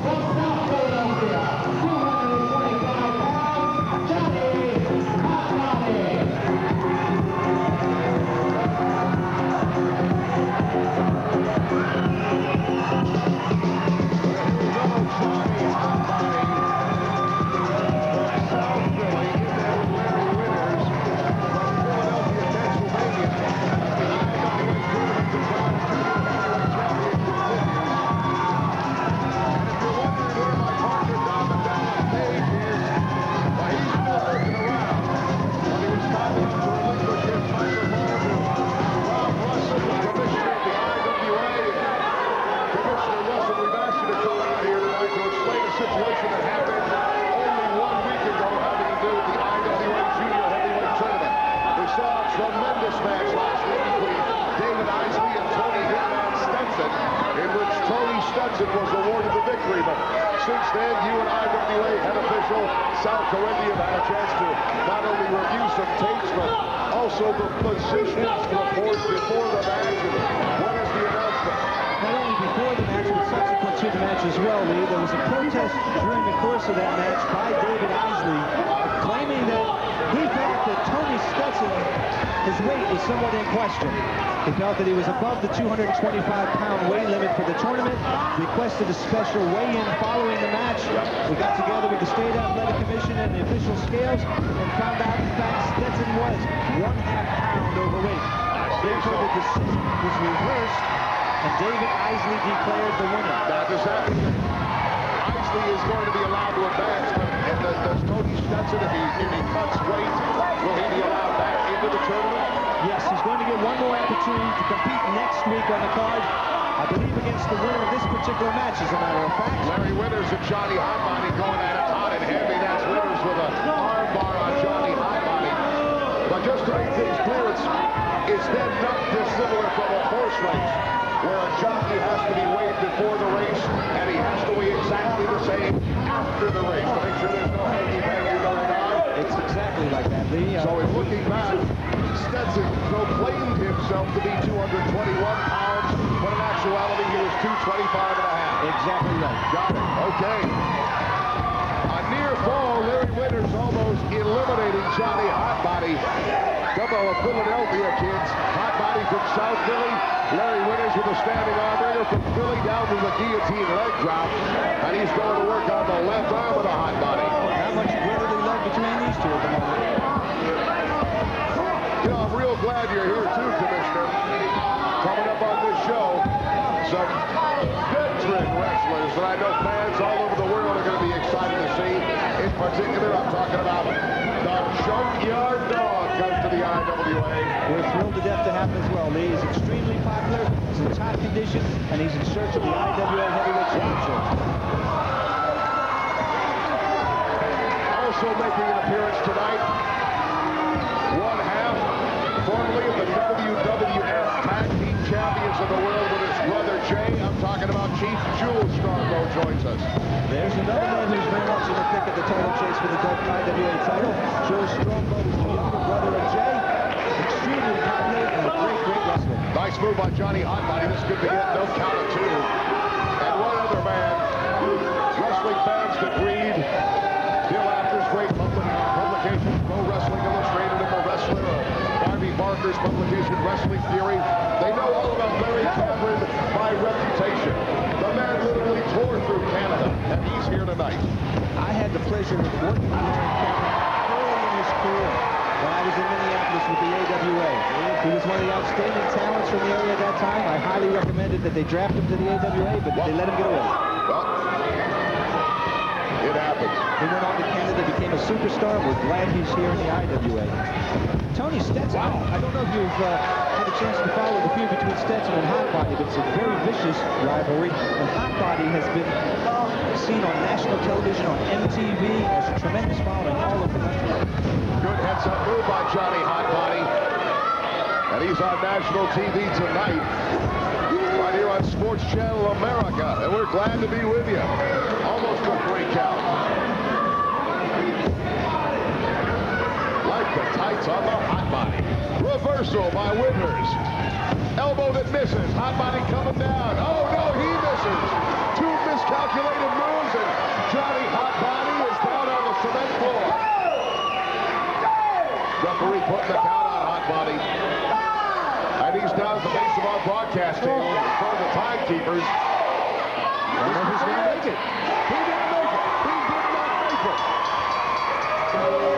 Oh! Johnson was awarded the victory, but since then, you and IWA head official South Karendi had a chance to not only review some tapes, but also the positions report before the match. what is the announcement? Not only before the match, but subsequent to the match as well, Lee. There was a protest during the course of that match by David Isley 225-pound weight limit for the tournament. Requested a special weigh-in following the match. We got together with the State Athletic Commission and the official scales and found out, in fact, Stetson was one half pound overweight. Therefore, the decision was reversed, and David Isley declared the winner. Now, does that Isley is going to be allowed to advance, but does Tony Stetson, if he, if he cuts weight, will he be allowed back into the tournament? Yes, he's going to get one more opportunity to compete next week on the card. I believe against the winner of this particular match, as a matter of fact. Larry Winters and Johnny Hotbody going at it hot and heavy. That's Winters with a arm bar on Johnny Hotbody. But just to make things clear, it's, it's then not dissimilar from a horse race where a jockey has to be weighed before the race and he has to weigh exactly the same after the race to make sure there's no hanky-panky going on. It's exactly like that, Lee. So in looking back, Stetson proclaimed himself to be 221 pounds, but in actuality, he was 225 and a half. Exactly right. Got it. Okay. A near fall, Larry Winters almost eliminating Johnny Hotbody. Couple of Philadelphia kids. Hotbody from South Philly. Larry Winters with a standing arm wringer from Philly down to the guillotine leg drop. And he's going to work on the left arm of the Hotbody. How much brotherly love between these two at the moment? You know, I'm real glad you're here too, Commissioner. Coming up on this show, some that I know fans all over the world are going to be excited to see. In particular, I'm talking about the Junkyard Dog comes to the IWA. We're thrilled to death to have him as well, Lee. He's extremely popular, he's in top condition, and he's in search of the IWA Heavyweight Championship. Also making an appearance tonight, one half formerly of the WWF Tag Team Champions of the World with his brother Jay. I'm talking about Chief Jules Strongbow joins us. There's another man who's very much in the thick of the title chase for the IWA title. Joe Strongbow is the younger brother of Jay. Extremely popular and a great, great wrestler. Nice move by Johnny Hotbody. This could be it. No count of two. And one other man. Wrestling fans that read Bill Apter's great publication, Pro Wrestling Illustrated, and the wrestler. Barker's publication, Wrestling Theory. They know all about Larry Cameron by reputation. The man literally tore through Canada, and he's here tonight. I had the pleasure of working with Larry Cameron early in his career when I was in Minneapolis with the AWA. He was one of the outstanding talents from the area at that time. I highly recommended that they draft him to the AWA, but well, they let him get away. Well, it happens. He went on to Canada, became a superstar. We're glad he's here in the IWA. Tony Stetson, wow. I don't know if you've uh, chance to follow the feud between Stetson and Hotbody, but it's a very vicious rivalry. And Hotbody has been uh, seen on national television, on MTV, has a tremendous following all over the country. Good heads-up move by Johnny Hotbody. And he's on national TV tonight, right here on Sports Channel America. And we're glad to be with you. Almost a three count. reversal by Winters. Elbow that misses. Hot body coming down. Oh, no, he misses. Two miscalculated moves, and Johnny Hot Body is down on the cement floor. Referee putting the count on Hot Body. And he's down at the base of our broadcast table in front of the timekeepers. He's going to make it. He didn't make it. He did not make it.